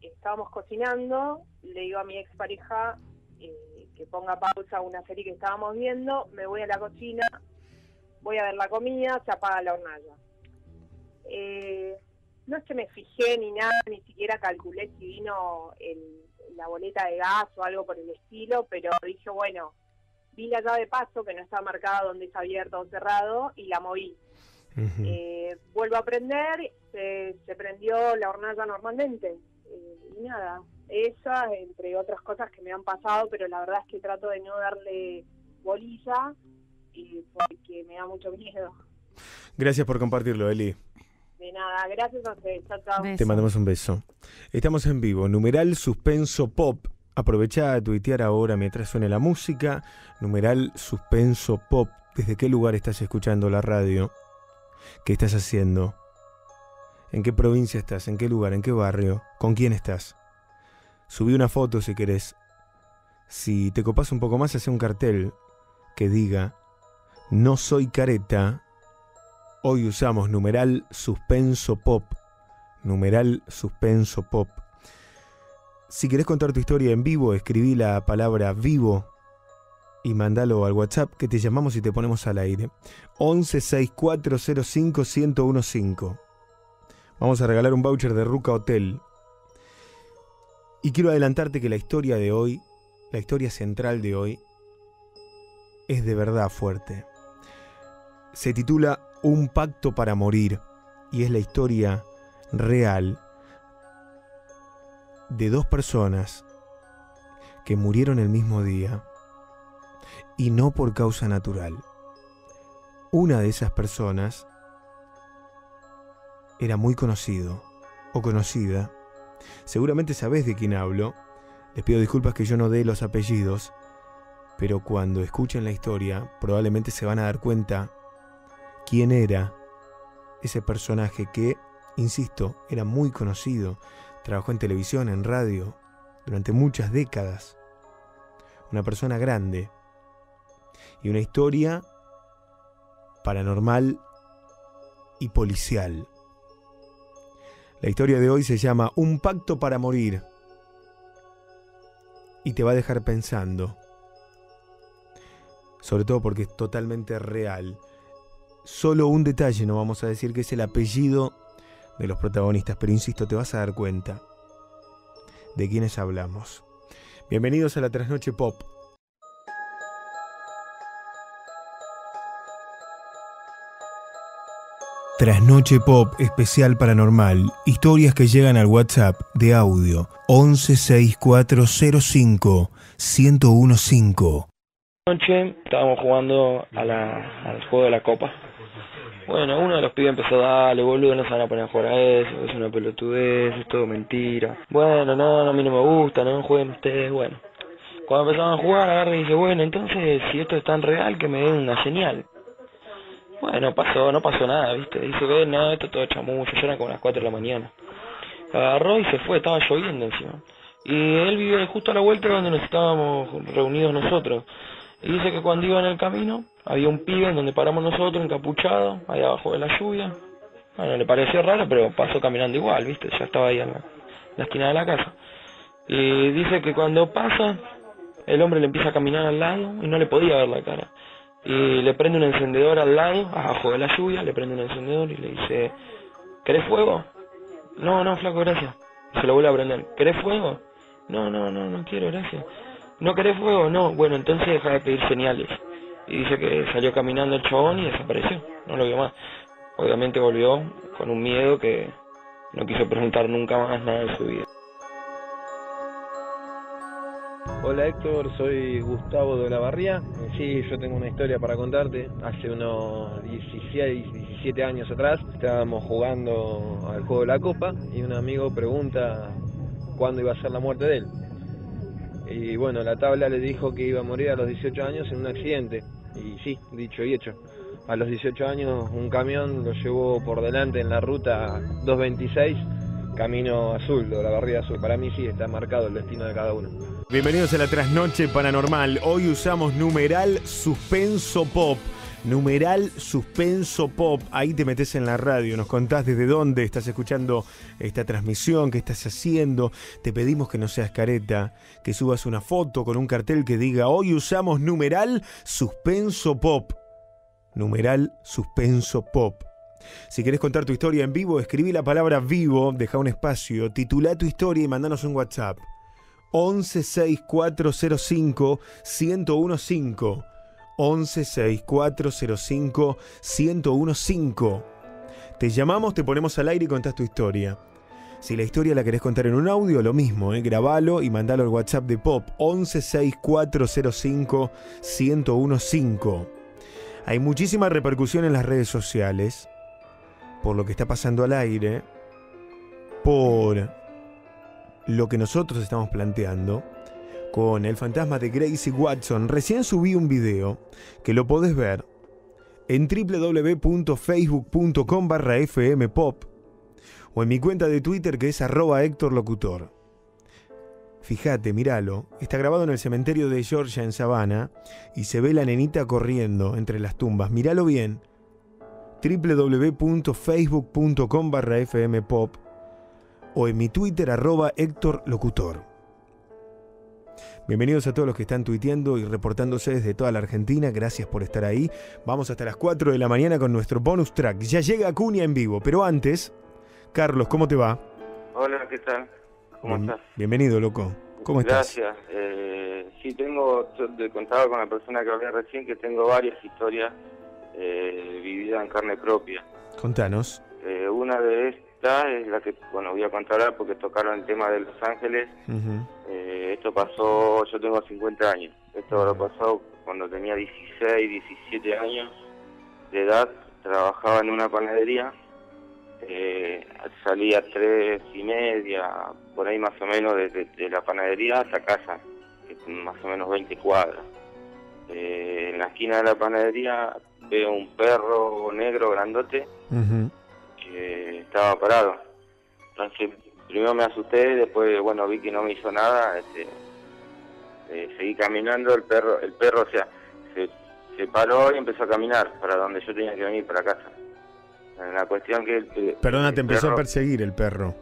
Speaker 25: estábamos cocinando, le digo a mi expareja eh, que ponga pausa una serie que estábamos viendo, me voy a la cocina, voy a ver la comida, se apaga la hornalla. Eh, no es que me fijé ni nada, ni siquiera calculé si vino el- la boleta de gas o algo por el estilo, pero dije, bueno, vi la llave de paso que no estaba marcada donde es abierto o cerrado y la moví. Eh, vuelvo a prender, se, se prendió la hornalla normalmente. Eh, y nada, esas, entre otras cosas que me han pasado, pero la verdad es que trato de no darle bolilla y porque me da mucho miedo.
Speaker 20: Gracias por compartirlo, Eli.
Speaker 25: De nada, gracias a ustedes. Chao, chao.
Speaker 20: Te mandamos un beso. Estamos en vivo. Numeral suspenso pop. Aprovecha a tuitear ahora mientras suene la música. Numeral suspenso pop. ¿Desde qué lugar estás escuchando la radio? ¿Qué estás haciendo? ¿En qué provincia estás? ¿En qué lugar? ¿En qué barrio? ¿Con quién estás? Subí una foto si querés. Si te copas un poco más, hace un cartel que diga No soy careta. Hoy usamos numeral suspenso pop. Numeral suspenso pop. Si querés contar tu historia en vivo, escribí la palabra vivo y mandalo al WhatsApp que te llamamos y te ponemos al aire. 11 6405 1015. Vamos a regalar un voucher de Ruca Hotel. Y quiero adelantarte que la historia de hoy, la historia central de hoy, es de verdad fuerte. se titula Un pacto para morir y es la historia real de dos personas que murieron el mismo día y no por causa natural. Una de esas personas era muy conocido o conocida. Seguramente sabés de quién hablo. Les pido disculpas que yo no dé los apellidos, pero cuando escuchen la historia probablemente se van a dar cuenta quién era ese personaje que, insisto, era muy conocido, trabajó en televisión, en radio, durante muchas décadas. Una persona grande. Y una historia paranormal y policial. La historia de hoy se llama Un pacto para morir. Y te va a dejar pensando. Sobre todo porque es totalmente real. Solo un detalle no vamos a decir que es el apellido de los protagonistas, pero insisto, te vas a dar cuenta de quiénes hablamos. Bienvenidos a la Trasnoche Pop. Trasnoche Pop especial paranormal. Historias que llegan al WhatsApp de audio 116405 1015.
Speaker 26: Anoche estábamos jugando al juego de la copa. Bueno, uno de los pibes empezó a darle, boludo, no se van a poner a jugar a eso, es una pelotudez, es todo mentira. Bueno, no, a mí no me gusta, no jueguen ustedes, bueno. Cuando empezaban a jugar, agarra y dice, bueno, entonces, si esto es tan real, que me den una señal. Bueno, pasó, no pasó nada, ¿viste? Dice, ve, no, esto es todo chamucho, ya eran como las 4 de la mañana. Agarró y se fue, estaba lloviendo encima. Y él vive justo a la vuelta donde nos estábamos reunidos nosotros. Y dice que cuando iba en el camino, había un pibe en donde paramos nosotros, encapuchado, ahí abajo de la lluvia. Bueno, le pareció raro, pero pasó caminando igual, ¿viste? Ya estaba ahí en la, la esquina de la casa. Y dice que cuando pasa, el hombre le empieza a caminar al lado y no le podía ver la cara. Y le prende un encendedor al lado, abajo de la lluvia, le prende un encendedor y le dice, ¿querés fuego? No, no, flaco, gracias. Y se lo vuelve a prender. ¿Querés fuego? No, no, no, no quiero, gracias. ¿No querés fuego? No. Bueno, entonces deja de pedir señales. Y dice que salió caminando el chabón y desapareció. No lo vio más. Obviamente volvió con un miedo que no quiso preguntar nunca más nada de su vida.
Speaker 27: Hola Héctor, soy Gustavo de la Barría. Sí, yo tengo una historia para contarte. Hace unos 16, 17 años atrás estábamos jugando al juego de la copa y un amigo pregunta cuándo iba a ser la muerte de él. Y bueno, la tabla le dijo que iba a morir a los 18 años en un accidente. Y sí, dicho y hecho. A los 18 años un camión lo llevó por delante en la ruta 226, camino azul, la barriga azul. Para mí sí está marcado el destino de cada uno.
Speaker 20: Bienvenidos a la Trasnoche Paranormal. Hoy usamos numeral suspenso pop. Numeral suspenso pop. Ahí te metes en la radio, nos contás desde dónde estás escuchando esta transmisión, qué estás haciendo. Te pedimos que no seas careta, que subas una foto con un cartel que diga hoy usamos numeral suspenso pop. Numeral suspenso pop. Si querés contar tu historia en vivo, escribí la palabra vivo, deja un espacio, titula tu historia y mandanos un WhatsApp. 116405 1015 116405 1015 Te llamamos, te ponemos al aire y contás tu historia. Si la historia la querés contar en un audio, lo mismo, ¿eh? grabalo y mandalo al WhatsApp de Pop 116405 1015 Hay muchísima repercusión en las redes sociales por lo que está pasando al aire, por lo que nosotros estamos planteando con el fantasma de Gracie Watson. Recién subí un video que lo podés ver en www.facebook.com barra fmpop o en mi cuenta de Twitter que es arroba Héctor Locutor. Fíjate, míralo, está grabado en el cementerio de Georgia en Savannah y se ve la nenita corriendo entre las tumbas. Míralo bien. www.facebook.com barra fmpop o en mi Twitter arroba Héctor Locutor. Bienvenidos a todos los que están tuiteando y reportándose desde toda la Argentina. Gracias por estar ahí. Vamos hasta las 4 de la mañana con nuestro bonus track. Ya llega Acuña en vivo, pero antes, Carlos, ¿cómo te va?
Speaker 28: Hola, ¿qué tal? ¿Cómo
Speaker 20: Bien-
Speaker 28: estás?
Speaker 20: Bienvenido, loco. ¿Cómo estás?
Speaker 28: Gracias. Eh, sí, tengo, yo te contaba con la persona que hablé recién que tengo varias historias eh, vivida en carne propia.
Speaker 20: Contanos.
Speaker 28: Eh, una de es la que, bueno, voy a contar porque tocaron el tema de Los Ángeles. Eh, esto pasó, yo tengo 50 años. Esto lo pasó cuando tenía 16, 17 años de edad. Trabajaba en una panadería. Eh, salía a tres y media, por ahí más o menos, de, de- de la panadería hasta casa, que es más o menos 20 cuadras. Eh, en la esquina de la panadería veo un perro negro grandote. Que estaba parado. Entonces, primero me asusté, después, bueno, vi que no me hizo nada, este, eh, seguí caminando, el perro, el perro, o sea, se, se paró y empezó a caminar para donde yo tenía que venir, para casa. La cuestión que... el-
Speaker 20: Perdona,
Speaker 28: el
Speaker 20: te empezó a perseguir el perro.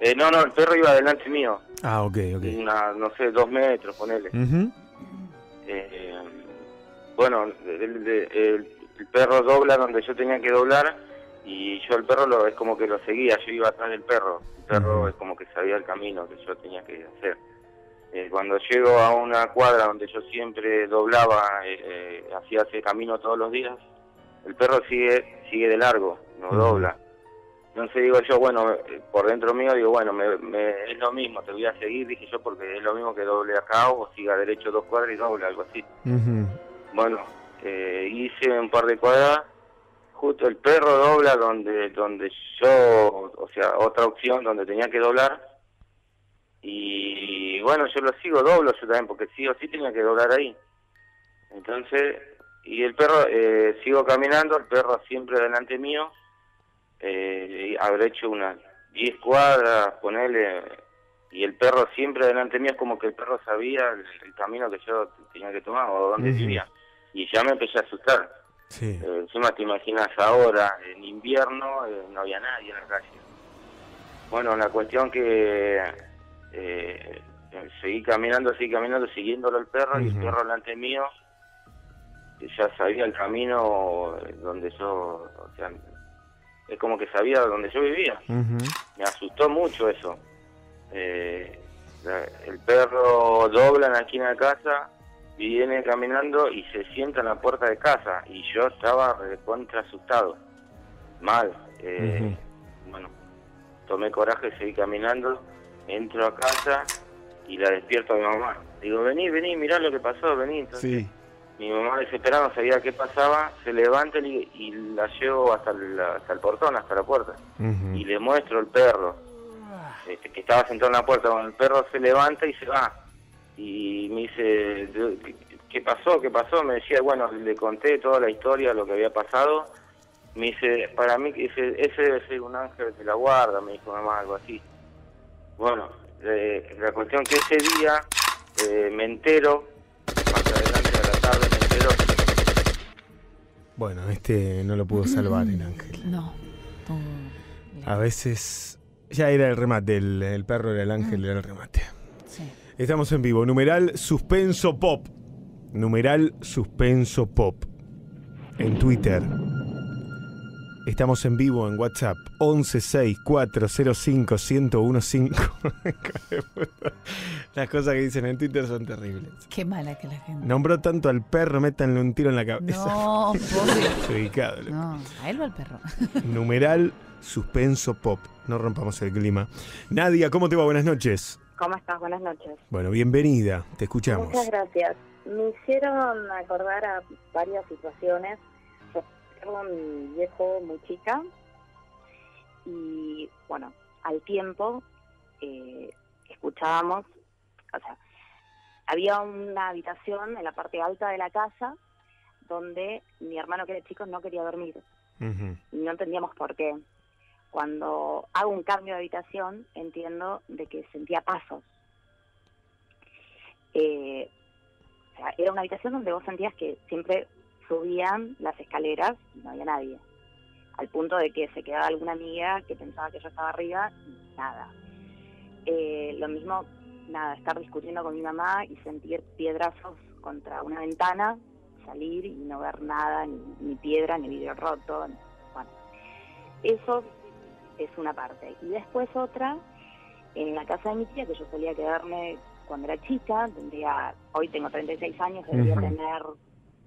Speaker 28: Eh, no, no, el perro iba delante mío,
Speaker 20: Ah, ok, ok.
Speaker 28: una, no sé, dos metros, ponele.
Speaker 20: Ujú.
Speaker 28: Eh, bueno, el- el- el perro dobla donde yo tenía que doblar y yo el perro lo, es como que lo seguía, yo iba atrás del perro. El perro es como que sabía el camino que yo tenía que hacer. Eh, cuando llego a una cuadra donde yo siempre doblaba, eh, eh, hacía ese camino todos los días, el perro sigue sigue de largo, no dobla. Entonces digo yo, bueno, eh, por dentro mío digo, bueno, me, me- es lo mismo, te voy a seguir, dije yo, porque es lo mismo que doble acá o siga derecho dos cuadras y doble, algo así.
Speaker 20: Ujú.
Speaker 28: Bueno, eh, hice un par de cuadras, justo el perro dobla donde donde yo, o sea, otra opción donde tenía que doblar, y bueno, yo lo sigo, doblo yo también, porque sí o sí tenía que doblar ahí. Entonces, y el perro, eh, sigo caminando, el perro siempre delante mío, eh, habré hecho unas 10 cuadras, ponele, y el perro siempre delante mío, es como que el perro sabía el, el camino que yo tenía que tomar o dónde vivía. Y ya me empecé a asustar.
Speaker 20: Sí.
Speaker 28: Eh, encima te imaginas ahora, en invierno, eh, no había nadie en la calle. Bueno, la cuestión que eh, seguí caminando, seguí caminando, siguiéndolo al perro, y el perro delante mío que ya sabía el camino eh, donde yo, o sea, es como que sabía dónde yo vivía. Me asustó mucho eso. Eh, el perro dobla en la esquina de casa, viene caminando y se sienta en la puerta de casa. Y yo estaba contra asustado, mal. Eh, Bueno, tomé coraje, seguí caminando, entro a casa y la despierto a mi mamá. Digo, vení, vení, mirá lo que pasó, vení. Entonces,
Speaker 20: Sí.
Speaker 28: mi mamá desesperada no sabía qué pasaba, se levanta y, y la llevo hasta el, hasta el portón, hasta la puerta y le muestro el perro este, que estaba sentado en la puerta cuando el perro se levanta y se va y me dice "¿Qué- pasó qué pasó me decía bueno le conté toda la historia lo que había pasado me dice para mí ese, ese debe ser un ángel de la guarda me dijo mamá algo así bueno eh, la cuestión que ese día eh, me entero más adelante de la tarde me entero
Speaker 20: Bueno, este no lo pudo salvar el ángel.
Speaker 21: No.
Speaker 20: A veces ya era el remate, el, el perro era el ángel, era el remate.
Speaker 21: Sí.
Speaker 20: Estamos en vivo. Numeral suspenso pop. Numeral suspenso pop. En Twitter. Estamos en vivo en WhatsApp 1164051015. Las cosas que dicen en Twitter son terribles.
Speaker 21: Qué mala que la gente.
Speaker 20: Nombró tanto al perro, métanle un tiro en la cabeza.
Speaker 21: No, pobre. No, a él o al perro.
Speaker 20: Numeral suspenso pop. No rompamos el clima. Nadia, ¿cómo te va? Buenas noches.
Speaker 29: ¿Cómo estás? Buenas noches.
Speaker 20: Bueno, bienvenida. Te escuchamos.
Speaker 29: Muchas gracias. Me hicieron acordar a varias situaciones. Yo tengo mi viejo muy chica y, bueno, al tiempo eh, escuchábamos, o sea, había una habitación en la parte alta de la casa donde mi hermano que era chico no quería dormir y no entendíamos por qué. Cuando hago un cambio de habitación entiendo de que sentía pasos. Eh, o sea, era una habitación donde vos sentías que siempre subían las escaleras y no había nadie. Al punto de que se quedaba alguna amiga que pensaba que yo estaba arriba y nada. Eh, lo mismo, nada, estar discutiendo con mi mamá y sentir piedrazos contra una ventana, salir y no ver nada, ni, piedra, ni vidrio roto. bueno, eso es una parte. Y después otra, en la casa de mi tía, que yo solía quedarme cuando era chica, tendría, hoy tengo 36 años, debería
Speaker 30: Ujú.
Speaker 29: tener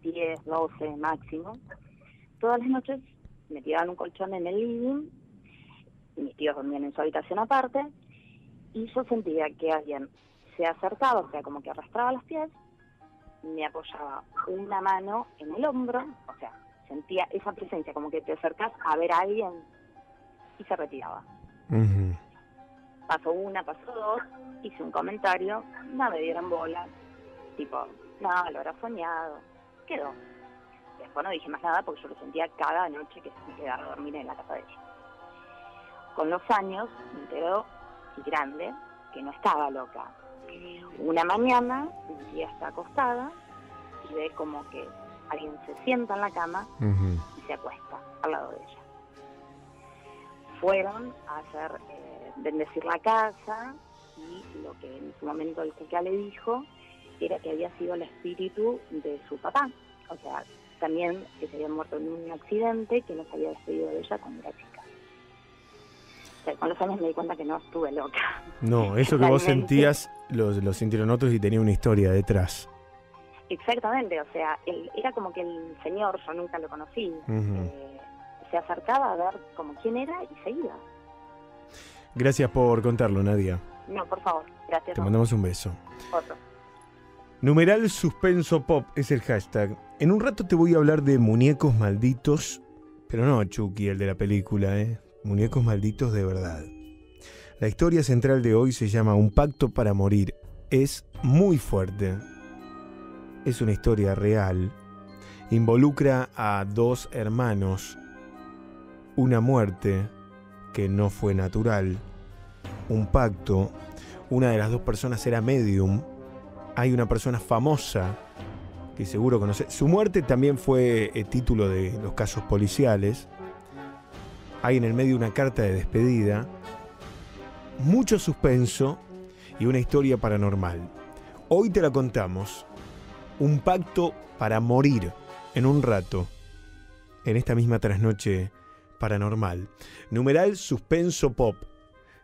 Speaker 29: 10, 12 máximo. todas las noches me tiraban un colchón en el living, mis tíos dormían en su habitación aparte, y yo sentía que alguien se acercaba, o sea, como que arrastraba los pies, me apoyaba una mano en el hombro, o sea, sentía esa presencia, como que te acercas a ver a alguien y se retiraba.
Speaker 20: Ujú.
Speaker 29: Pasó una, pasó dos, hice un comentario, no me dieron bola, tipo, no, lo habrá soñado, quedó. Después no dije más nada porque yo lo sentía cada noche que me quedaba a dormir en la casa de ella. Con los años me enteró, y grande, que no estaba loca. Una mañana, mi tía está acostada y ve como que alguien se sienta en la cama y se acuesta al lado de ella. Fueron a hacer, eh, bendecir la casa y lo que en su momento el cuca le dijo era que había sido el espíritu de su papá. O sea, también que se había muerto en un accidente, que no se había despedido de ella cuando era chica. O sea, con los años me di cuenta que no estuve loca.
Speaker 20: No, eso que vos sentías lo, lo sintieron otros y tenía una historia detrás.
Speaker 29: Exactamente, o sea, él, era como que el señor, yo nunca lo conocí, eh, se acercaba a ver como quién era y se iba.
Speaker 20: Gracias por contarlo, Nadia.
Speaker 29: No, por favor, gracias.
Speaker 20: Te mandamos un beso.
Speaker 29: Otro.
Speaker 20: Numeral suspenso pop es el hashtag. En un rato te voy a hablar de muñecos malditos, pero no Chucky, el de la película, ¿eh? Muñecos malditos de verdad. La historia central de hoy se llama Un pacto para morir. Es muy fuerte. Es una historia real. Involucra a dos hermanos. Una muerte que no fue natural. Un pacto. Una de las dos personas era medium hay una persona famosa que seguro conoce. Su muerte también fue eh, título de los casos policiales. Hay en el medio una carta de despedida, mucho suspenso y una historia paranormal. Hoy te la contamos. Un pacto para morir en un rato, en esta misma trasnoche paranormal. Numeral suspenso pop.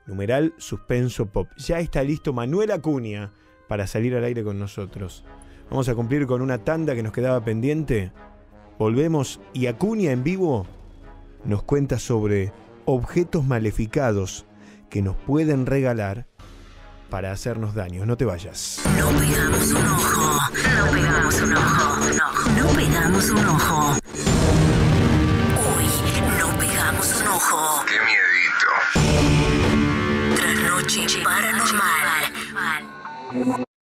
Speaker 20: Numeral suspenso pop. Ya está listo Manuel Acuña para salir al aire con nosotros. Vamos a cumplir con una tanda que nos quedaba pendiente. Volvemos y Acuña en vivo nos cuenta sobre objetos maleficados que nos pueden regalar para hacernos daño. No te vayas.
Speaker 30: No pegamos un ojo. No pegamos un ojo. No pegamos un ojo. Ojo.
Speaker 8: Qué miedito.
Speaker 30: Trasnoche paranormal.